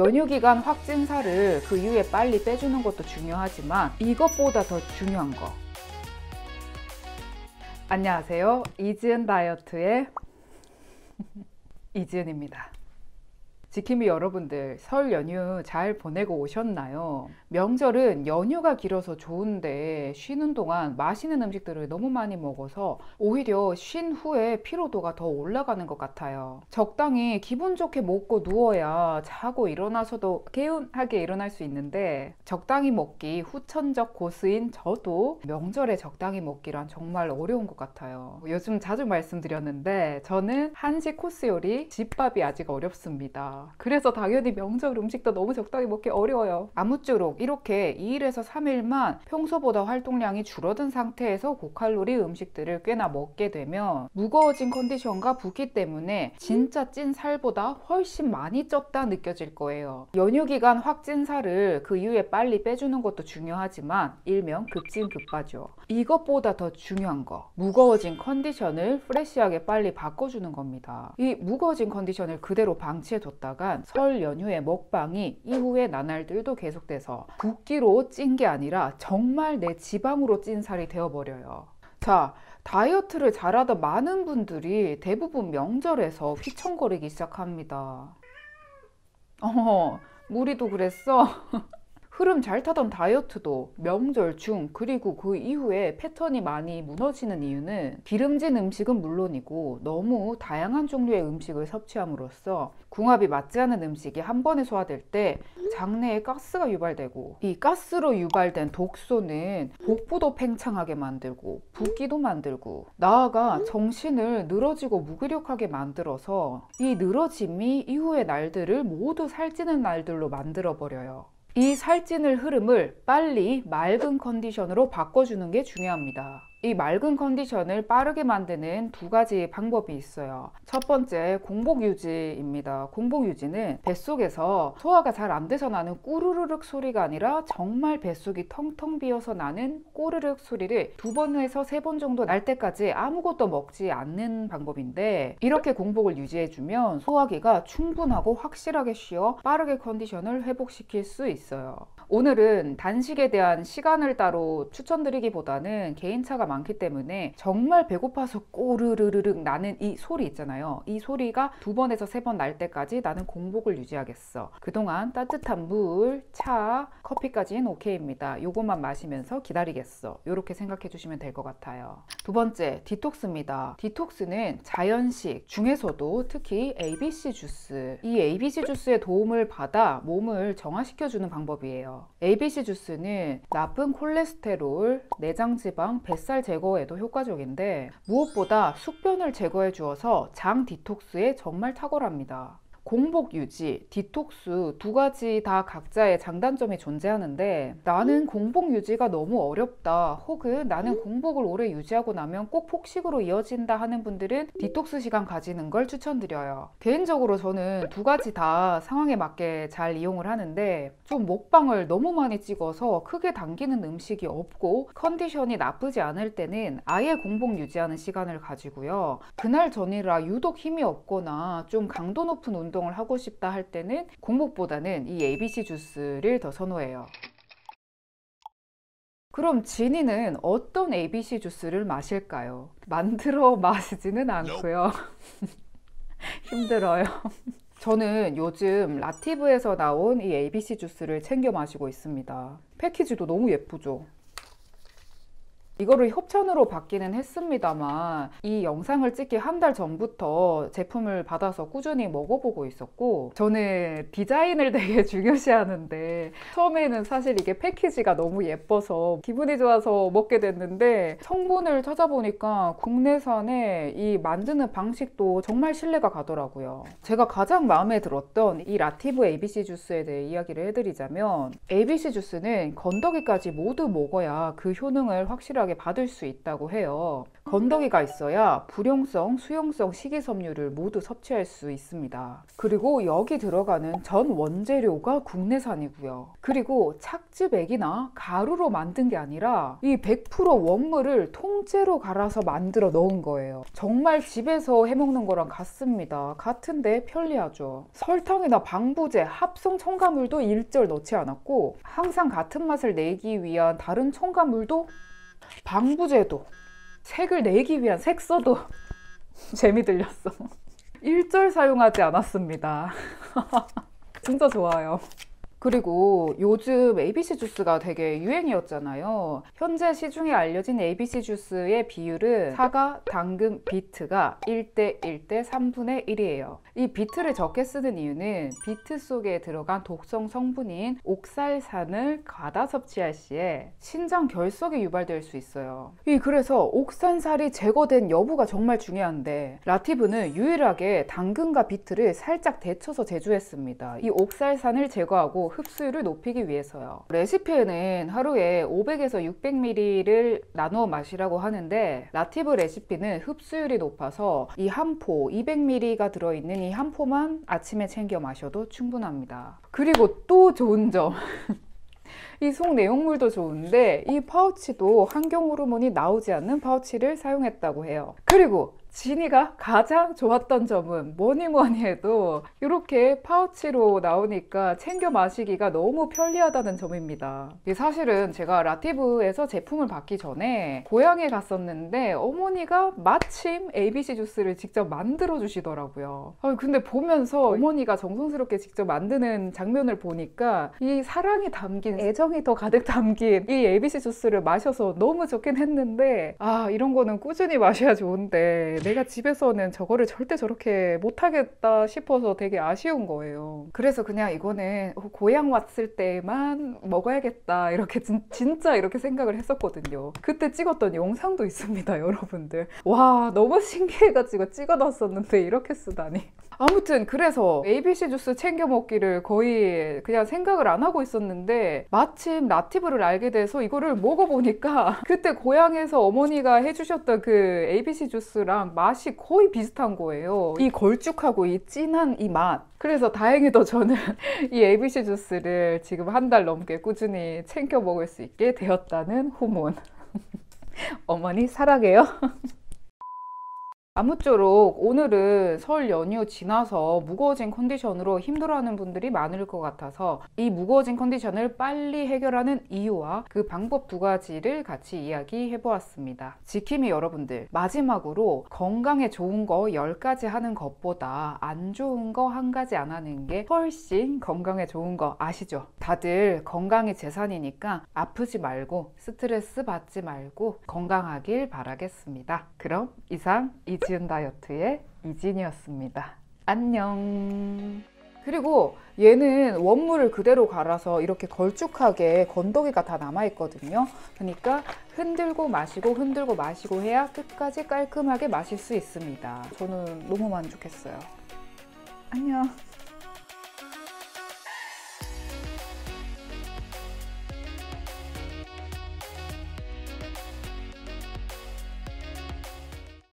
연휴 기간 확진사를 그 이후에 빨리 빼주는 것도 중요하지만 이것보다 더 중요한 거. 안녕하세요. 이지은 다이어트의 이지은입니다 지킴이 여러분들 설 연휴 잘 보내고 오셨나요? 명절은 연휴가 길어서 좋은데 쉬는 동안 맛있는 음식들을 너무 많이 먹어서 오히려 쉰 후에 피로도가 더 올라가는 것 같아요. 적당히 기분 좋게 먹고 누워야 자고 일어나서도 개운하게 일어날 수 있는데 적당히 먹기 후천적 고수인 저도 명절에 적당히 먹기란 정말 어려운 것 같아요. 요즘 자주 말씀드렸는데 저는 한식 코스 요리 집밥이 아직 어렵습니다. 그래서 당연히 명절 음식도 너무 적당히 먹기 어려워요. 아무쪼록 이렇게 2일에서 3일만 평소보다 활동량이 줄어든 상태에서 고칼로리 음식들을 꽤나 먹게 되면 무거워진 컨디션과 붓기 때문에 진짜 찐 살보다 훨씬 많이 쪘다 느껴질 거예요. 연휴 기간 확진 살을 그 이후에 빨리 빼주는 것도 중요하지만 일명 급진급파죠. 이것보다 더 중요한 거 무거워진 컨디션을 프레시하게 빨리 바꿔주는 겁니다. 이 무거워진 컨디션을 그대로 방치해뒀다 있다가 설 연휴에 먹방이 이후에 나날들도 계속돼서 붓기로 찐 게 아니라 정말 내 지방으로 찐 살이 되어버려요. 자, 다이어트를 잘하던 많은 분들이 대부분 명절에서 휘청거리기 시작합니다. 어, 우리도 그랬어? 흐름 잘 타던 다이어트도 명절 중 그리고 그 이후에 패턴이 많이 무너지는 이유는 기름진 음식은 물론이고 너무 다양한 종류의 음식을 섭취함으로써 궁합이 맞지 않은 음식이 한 번에 소화될 때 장내에 가스가 유발되고 이 가스로 유발된 독소는 복부도 팽창하게 만들고 붓기도 만들고 나아가 정신을 늘어지고 무기력하게 만들어서 이 늘어짐이 이후의 날들을 모두 살찌는 날들로 만들어 버려요. 이 살찌는 흐름을 빨리 맑은 컨디션으로 바꿔주는 게 중요합니다. 이 맑은 컨디션을 빠르게 만드는 두 가지 방법이 있어요. 첫 번째 공복 유지입니다. 공복 유지는 뱃속에서 소화가 잘 안 돼서 나는 꾸르르륵 소리가 아니라 정말 뱃속이 텅텅 비어서 나는 꼬르륵 소리를 두 번에서 세 번 정도 날 때까지 아무것도 먹지 않는 방법인데 이렇게 공복을 유지해주면 소화기가 충분하고 확실하게 쉬어 빠르게 컨디션을 회복시킬 수 있어요. 오늘은 단식에 대한 시간을 따로 추천드리기보다는 개인차가 많기 때문에 정말 배고파서 꼬르르르륵 나는 이 소리 있잖아요. 이 소리가 두 번에서 세 번 날 때까지 나는 공복을 유지하겠어. 그동안 따뜻한 물, 차, 커피까지는 오케이입니다. 요것만 마시면서 기다리겠어. 이렇게 생각해 주시면 될 것 같아요. 두 번째, 디톡스입니다. 디톡스는 자연식 중에서도 특히 ABC 주스. 이 ABC 주스의 도움을 받아 몸을 정화시켜 주는 방법이에요. ABC 주스는 나쁜 콜레스테롤, 내장지방, 뱃살 제거에도 효과적인데 무엇보다 숙변을 제거해 주어서 장 디톡스에 정말 탁월합니다. 공복 유지, 디톡스 두 가지 다 각자의 장단점이 존재하는데 나는 공복 유지가 너무 어렵다 혹은 나는 공복을 오래 유지하고 나면 꼭 폭식으로 이어진다 하는 분들은 디톡스 시간 가지는 걸 추천드려요. 개인적으로 저는 두 가지 다 상황에 맞게 잘 이용을 하는데 좀 먹방을 너무 많이 찍어서 크게 당기는 음식이 없고 컨디션이 나쁘지 않을 때는 아예 공복 유지하는 시간을 가지고요. 그날 전이라 유독 힘이 없거나 좀 강도 높은 운동 운동을 하고 싶다 할 때는 공복보다는 이 ABC 주스를 더 선호해요. 그럼 진이는 어떤 ABC 주스를 마실까요? 만들어 마시지는 않고요. 힘들어요. 저는 요즘 라티브에서 나온 이 ABC 주스를 챙겨 마시고 있습니다. 패키지도 너무 예쁘죠? 이거를 협찬으로 받기는 했습니다만 이 영상을 찍기 한 달 전부터 제품을 받아서 꾸준히 먹어보고 있었고 저는 디자인을 되게 중요시하는데 처음에는 사실 이게 패키지가 너무 예뻐서 기분이 좋아서 먹게 됐는데 성분을 찾아보니까 국내산의 이 만드는 방식도 정말 신뢰가 가더라고요. 제가 가장 마음에 들었던 이 라티브 ABC 주스에 대해 이야기를 해드리자면 ABC 주스는 건더기까지 모두 먹어야 그 효능을 확실하게 넉넉하게 받을 수 있다고 해요. 건더기가 있어야 불용성, 수용성 식이섬유를 모두 섭취할 수 있습니다. 그리고 여기 들어가는 전 원재료가 국내산이고요. 그리고 착즙액이나 가루로 만든 게 아니라 이 100% 원물을 통째로 갈아서 만들어 넣은 거예요. 정말 집에서 해먹는 거랑 같습니다. 같은데 편리하죠. 설탕이나 방부제, 합성 첨가물도 일절 넣지 않았고 항상 같은 맛을 내기 위한 다른 첨가물도 방부제도 색을 내기 위한 색소도 재미 들렸어. 일절 사용하지 않았습니다. 진짜 좋아요. 그리고 요즘 ABC 주스가 되게 유행이었잖아요. 현재 시중에 알려진 ABC 주스의 비율은 사과, 당근, 비트가 1대 1대 3분의 1이에요. 이 비트를 적게 쓰는 이유는 비트 속에 들어간 독성 성분인 옥살산을 과다 섭취할 시에 신장 결석이 유발될 수 있어요. 이 그래서 옥살산이 제거된 여부가 정말 중요한데 라티브는 유일하게 당근과 비트를 살짝 데쳐서 제조했습니다. 이 옥살산을 제거하고 흡수율을 높이기 위해서요. 레시피에는 하루에 500에서 600ml를 나누어 마시라고 하는데 라티브 레시피는 흡수율이 높아서 이 한 포 200ml가 들어있는 이 한 포만 아침에 챙겨 마셔도 충분합니다. 그리고 또 좋은 점. 이 속 내용물도 좋은데 이 파우치도 환경 호르몬이 나오지 않는 파우치를 사용했다고 해요. 그리고 진이가 가장 좋았던 점은 뭐니 뭐니 해도 이렇게 파우치로 나오니까 챙겨 마시기가 너무 편리하다는 점입니다. 사실은 제가 라티브에서 제품을 받기 전에 고향에 갔었는데 어머니가 마침 ABC 주스를 직접 만들어 주시더라고요. 근데 보면서 어머니가 정성스럽게 직접 만드는 장면을 보니까 이 사랑이 담긴 애정이 더 가득 담긴 이 ABC 주스를 마셔서 너무 좋긴 했는데 아 이런 거는 꾸준히 마셔야 좋은데 내가 집에서는 저거를 절대 저렇게 못하겠다 싶어서 되게 아쉬운 거예요. 그래서 그냥 이거는 고향 왔을 때만 먹어야겠다 이렇게 진, 진짜 이렇게 생각을 했었거든요. 그때 찍었던 영상도 있습니다, 여러분들. 와 너무 신기해가지고 찍어놨었는데 이렇게 쓰다니. 아무튼 그래서 ABC 주스 챙겨 먹기를 거의 그냥 생각을 안 하고 있었는데 마침 라티브를 알게 돼서 이거를 먹어보니까 그때 고향에서 어머니가 해주셨던 그 ABC 주스랑 맛이 거의 비슷한 거예요. 이 걸쭉하고 이 진한 이 맛. 그래서 다행히도 저는 이 ABC 주스를 지금 한 달 넘게 꾸준히 챙겨 먹을 수 있게 되었다는 후문. 어머니 사랑해요. 아무쪼록 오늘은 설 연휴 지나서 무거워진 컨디션으로 힘들어하는 분들이 많을 것 같아서 이 무거워진 컨디션을 빨리 해결하는 이유와 그 방법 두 가지를 같이 이야기해 보았습니다. 지킴이 여러분들 마지막으로 건강에 좋은 거 10가지 하는 것보다 안 좋은 거 한 가지 안 하는 게 훨씬 건강에 좋은 거 아시죠? 다들 건강이 재산이니까 아프지 말고 스트레스 받지 말고 건강하길 바라겠습니다. 그럼 이상 이 지은 다이어트의 이진이었습니다. 안녕. 그리고 얘는 원물을 그대로 갈아서 이렇게 걸쭉하게 건더기가 다 남아있거든요. 그러니까 흔들고 마시고 흔들고 마시고 해야 끝까지 깔끔하게 마실 수 있습니다. 저는 너무 만족했어요. 안녕.